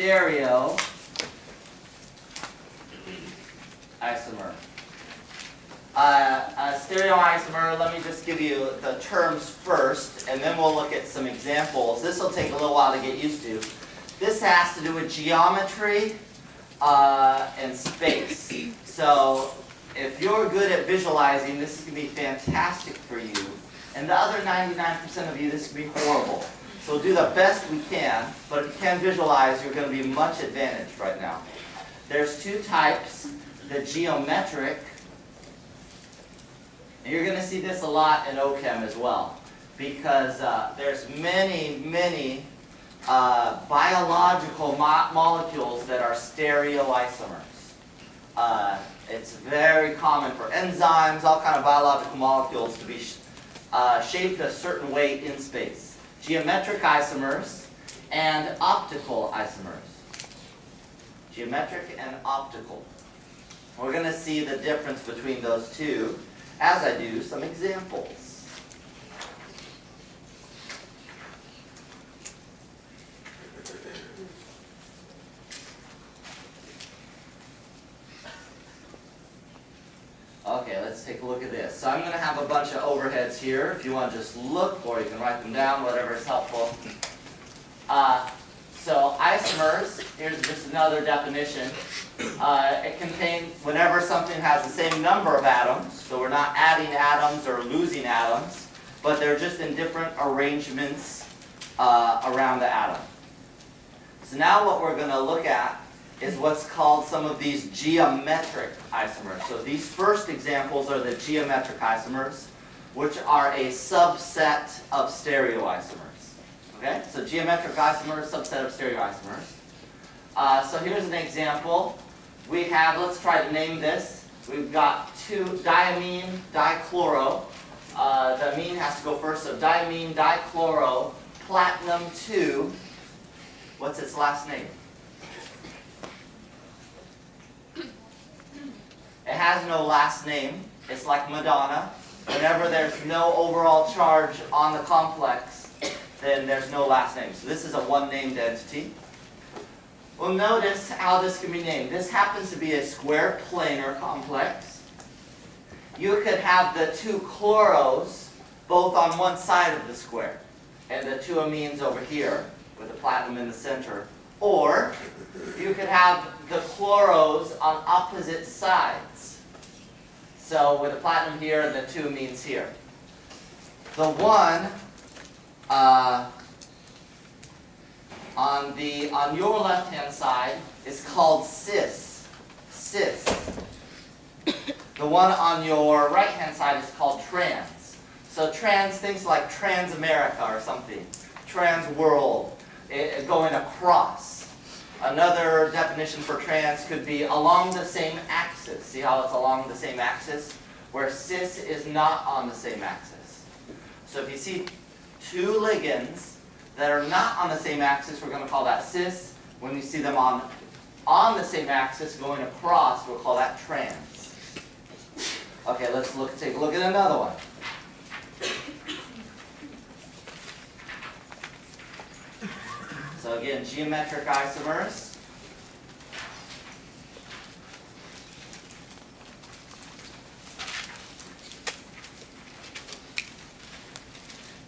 stereo isomer. Uh, a stereoisomer, let me just give you the terms first, and then we'll look at some examples. This will take a little while to get used to. This has to do with geometry uh, and space. So if you're good at visualizing, this is going to be fantastic for you. And the other 99% of you, this can be horrible. So we'll do the best we can, but if you can visualize, you're going to be much advantaged right now. There's two types, the geometric and you're going to see this a lot in OCHEM as well, because uh, there's many, many uh, biological mo molecules that are stereoisomers. Uh, it's very common for enzymes, all kind of biological molecules to be sh uh, shaped a certain way in space. Geometric isomers and optical isomers. Geometric and optical. We're going to see the difference between those two as I do some examples. Okay, let's take a look at this. So I'm going to have a bunch of overheads here. If you want to just look, or you can write them down, whatever is helpful. Uh, so isomers, here's just another definition. Uh, it contains, whenever something has the same number of atoms, so we're not adding atoms or losing atoms, but they're just in different arrangements uh, around the atom. So now what we're going to look at is what's called some of these geometric isomers. So these first examples are the geometric isomers, which are a subset of stereoisomers. Okay, so geometric isomers, subset of stereoisomers. Uh, so here's an example. We have, let's try to name this. We've got two diamine dichloro. Uh, the amine has to go first. So diamine dichloro, platinum 2. What's its last name? It has no last name. It's like Madonna. Whenever there's no overall charge on the complex, then there's no last name. So this is a one-named entity. Well, notice how this can be named. This happens to be a square planar complex. You could have the two chloros both on one side of the square, and the two amines over here with the platinum in the center. Or you could have the chloros on opposite sides. So with the platinum here and the two amines here. The one uh, on the on your left hand side is called cis. Cis. The one on your right hand side is called trans. So trans, things like trans-America or something. Trans-world, going across. Another definition for trans could be along the same axis. See how it's along the same axis? Where cis is not on the same axis. So if you see two ligands that are not on the same axis, we're going to call that cis. When you see them on, on the same axis going across, we'll call that trans. Okay, let's look, take a look at another one. So again, geometric isomers.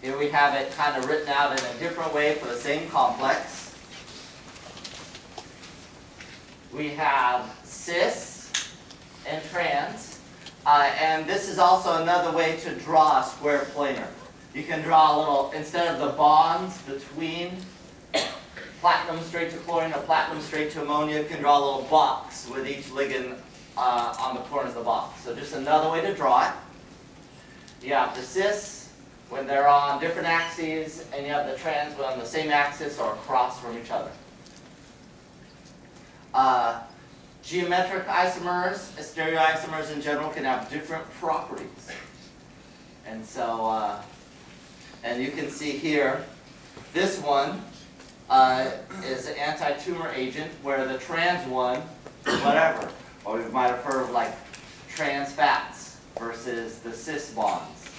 Here we have it kind of written out in a different way for the same complex. We have cis and trans. Uh, and this is also another way to draw a square planar. You can draw a little, instead of the bonds between platinum straight to chlorine or platinum straight to ammonia, you can draw a little box with each ligand uh, on the corners of the box. So just another way to draw it. You have the cis when they're on different axes and you have the trans when on the same axis or across from each other. Uh, geometric isomers, stereoisomers in general, can have different properties. And so, uh, and you can see here, this one uh, is an anti-tumor agent, where the trans one, whatever, or you might have heard of like trans fats versus the cis bonds.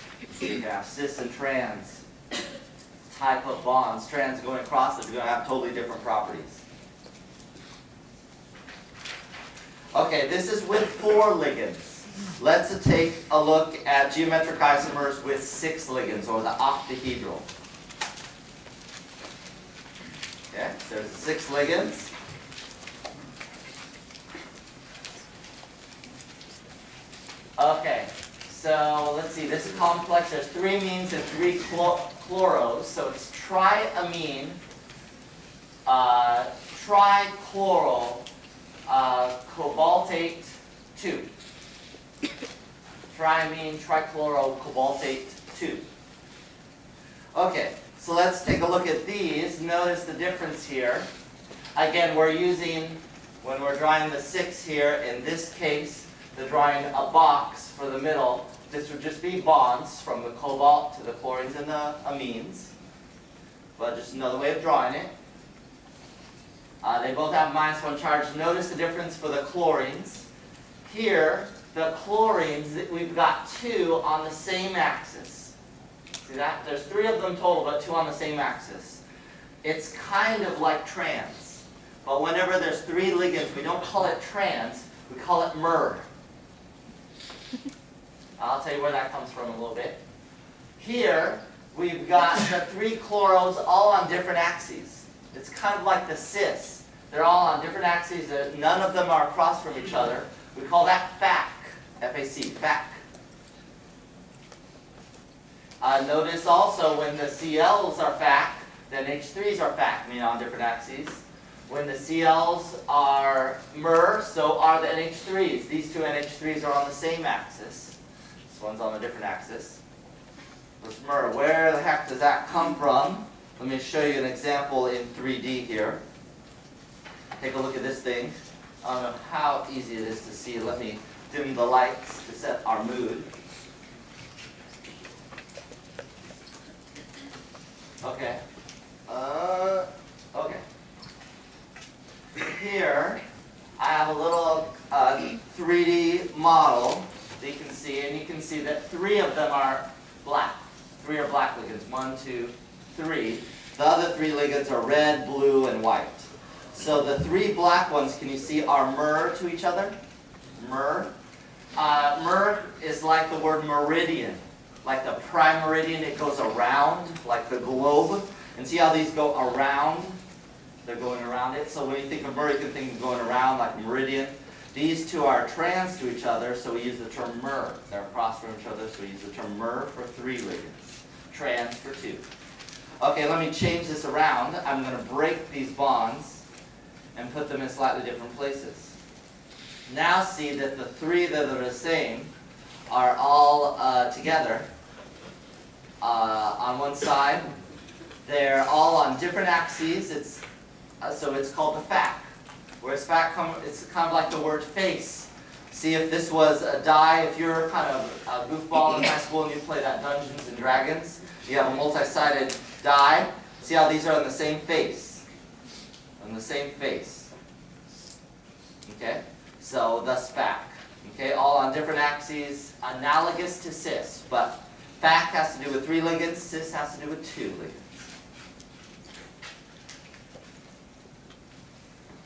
You can have cis and trans type of bonds. Trans going across them, you're going to have totally different properties. Okay, this is with four ligands. Let's take a look at geometric isomers with six ligands, or the octahedral. Okay, so there's six ligands. Okay, so let's see, this is complex, there's three amines and three chlor chloros, so it's triamine, uh, trichloral, uh, cobaltate 2. Triamine trichlorocobaltate 2. Okay, so let's take a look at these. Notice the difference here. Again, we're using, when we're drawing the 6 here, in this case, the drawing a box for the middle, this would just be bonds from the cobalt to the chlorines and the amines. But just another way of drawing it. Uh, they both have minus one charge. Notice the difference for the chlorines. Here, the chlorines, we've got two on the same axis. See that? There's three of them total, but two on the same axis. It's kind of like trans. But whenever there's three ligands, we don't call it trans, we call it mer. I'll tell you where that comes from in a little bit. Here, we've got the three chloros all on different axes. It's kind of like the cis. They're all on different axes. None of them are across from each other. We call that FAC. F-A-C, FAC. Uh, notice also when the CLs are FAC, the NH3s are FAC, meaning on different axes. When the CLs are MER, so are the NH3s. These two NH3s are on the same axis. This one's on a different axis. Where's MER? Where the heck does that come from? Let me show you an example in 3D here. Take a look at this thing. I don't know how easy it is to see. Let me dim the lights to set our mood. Okay. Uh, okay. Here, I have a little uh, 3D model that you can see, and you can see that three of them are black. Three are black ligands. One, two, three. The other three ligands are red, blue, and white. So the three black ones, can you see, are mer to each other? Mer. Uh, mer is like the word meridian. Like the prime meridian, it goes around, like the globe. And see how these go around? They're going around it. So when you think of mer, can think of going around like meridian. These two are trans to each other, so we use the term mer. They're across from each other, so we use the term mer for three ligands. Trans for two. Okay, let me change this around. I'm going to break these bonds and put them in slightly different places. Now see that the three that are the same are all uh, together uh, on one side. They're all on different axes, it's, uh, so it's called the FAC. Whereas FAC, it's kind of like the word face. See if this was a die, if you're kind of a goofball in high school and you play that Dungeons and Dragons, you have a multi-sided die. See how these are on the same face? On the same face. Okay? So thus FAC. Okay, all on different axes, analogous to cis, but FAC has to do with three ligands, cis has to do with two ligands.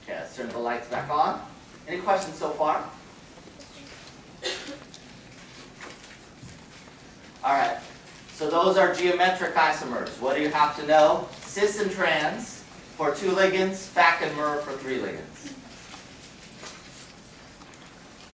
Okay, let's turn the lights back on. Any questions so far? All right, so those are geometric isomers. What do you have to know? Cis and trans for two ligands, FAC and MER for three ligands.